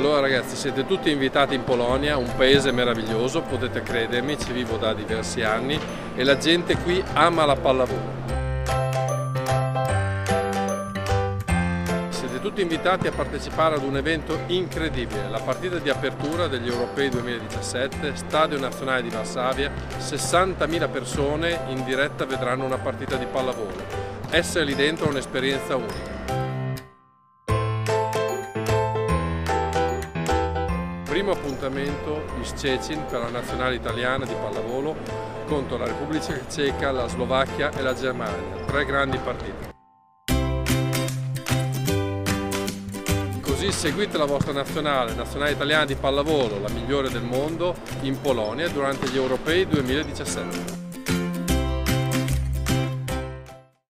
Allora ragazzi siete tutti invitati in Polonia, un paese meraviglioso, potete credermi, ci vivo da diversi anni e la gente qui ama la pallavolo. Siete tutti invitati a partecipare ad un evento incredibile, la partita di apertura degli Europei 2017, Stadio Nazionale di Varsavia, 60.000 persone in diretta vedranno una partita di pallavolo essere lì dentro è un'esperienza unica. Primo appuntamento in Szczecin per la nazionale italiana di pallavolo contro la Repubblica Ceca, la Slovacchia e la Germania. Tre grandi partite. Così seguite la vostra nazionale, nazionale italiana di pallavolo, la migliore del mondo, in Polonia durante gli Europei 2017.